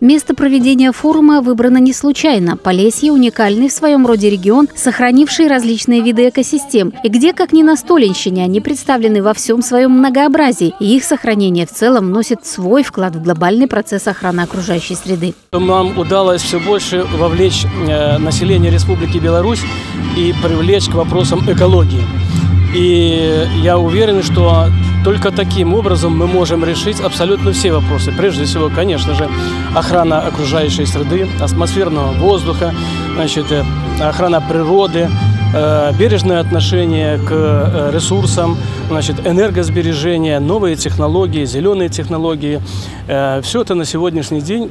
Место проведения форума выбрано не случайно. Полесье – уникальный в своем роде регион, сохранивший различные виды экосистем, и где, как ни на Столинщине, они представлены во всем своем многообразии, и их сохранение в целом вносит свой вклад в глобальный процесс охраны окружающей среды. Нам удалось все больше вовлечь э, население Республики Беларусь и привлечь к вопросам экологии. И я уверен, что только таким образом мы можем решить абсолютно все вопросы. Прежде всего, конечно же, охрана окружающей среды, атмосферного воздуха, значит, э, охрана природы, э, бережное отношение к э, ресурсам, значит, энергосбережение, новые технологии, зеленые технологии. Все это на сегодняшний день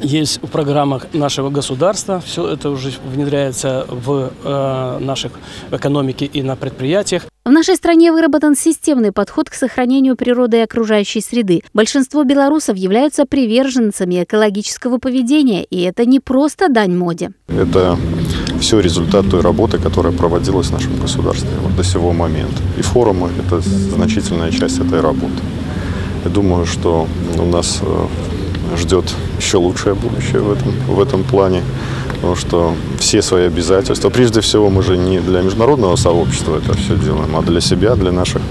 есть в программах нашего государства. Все это уже внедряется в э, наших экономике и на предприятиях. В нашей стране выработан системный подход к сохранению природы и окружающей среды. Большинство белорусов являются приверженцами экологического поведения, и это не просто дань моде. Это все результат той работы, которая проводилась в нашем государстве вот до сего момента. И форумы – это значительная часть этой работы. Я думаю, что у нас э, ждет еще лучшее будущее в этом, в этом плане потому что все свои обязательства, прежде всего мы же не для международного сообщества это все делаем, а для себя, для наших,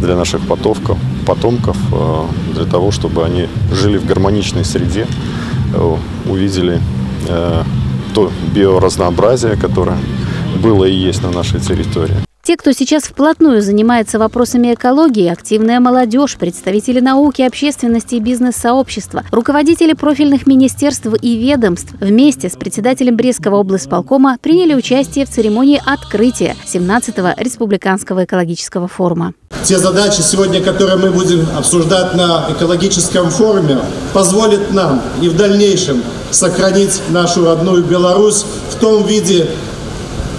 для наших потомков, потомков, э, для того, чтобы они жили в гармоничной среде, э, увидели э, то биоразнообразие, которое было и есть на нашей территории. Те, кто сейчас вплотную занимается вопросами экологии, активная молодежь, представители науки, общественности и бизнес-сообщества, руководители профильных министерств и ведомств вместе с председателем Брестского облсполкома приняли участие в церемонии открытия 17-го Республиканского экологического форума. Те задачи сегодня, которые мы будем обсуждать на экологическом форуме, позволят нам и в дальнейшем сохранить нашу родную Беларусь в том виде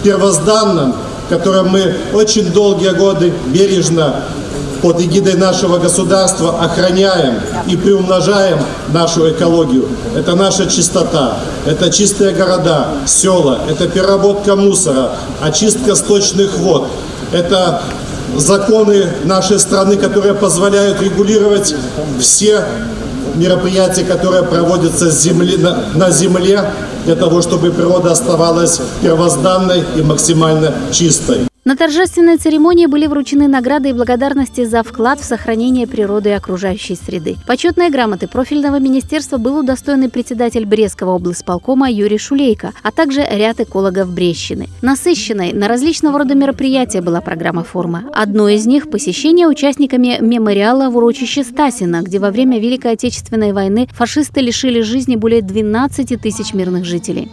первозданном, которое мы очень долгие годы бережно под эгидой нашего государства охраняем и приумножаем нашу экологию. Это наша чистота, это чистые города, села, это переработка мусора, очистка сточных вод, это законы нашей страны, которые позволяют регулировать все мероприятия, которые проводятся земли, на, на земле, для того, чтобы природа оставалась первозданной и максимально чистой. На торжественной церемонии были вручены награды и благодарности за вклад в сохранение природы и окружающей среды. Почетные грамоты профильного министерства был удостоен председатель Брестского облсполкома Юрий Шулейко, а также ряд экологов Брещины. Насыщенной на различного рода мероприятия была программа форума. Одно из них – посещение участниками мемориала в урочище Стасина, где во время Великой Отечественной войны фашисты лишили жизни более 12 тысяч мирных жителей.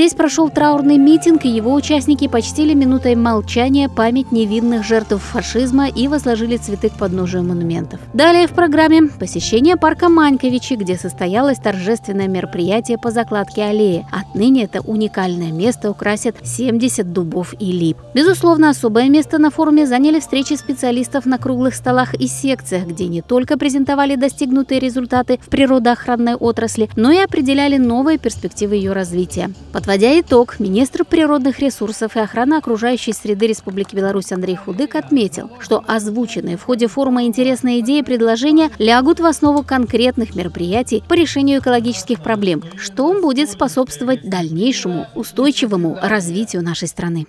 Здесь прошел траурный митинг, и его участники почтили минутой молчания память невинных жертв фашизма и возложили цветы к подножию монументов. Далее в программе посещение парка Маньковичи, где состоялось торжественное мероприятие по закладке аллеи. Отныне это уникальное место украсит 70 дубов и лип. Безусловно, особое место на форуме заняли встречи специалистов на круглых столах и секциях, где не только презентовали достигнутые результаты в природоохранной отрасли, но и определяли новые перспективы ее развития. Под Подводя итог, министр природных ресурсов и охраны окружающей среды Республики Беларусь Андрей Худык отметил, что озвученные в ходе форума интересные идеи и предложения лягут в основу конкретных мероприятий по решению экологических проблем, что будет способствовать дальнейшему устойчивому развитию нашей страны.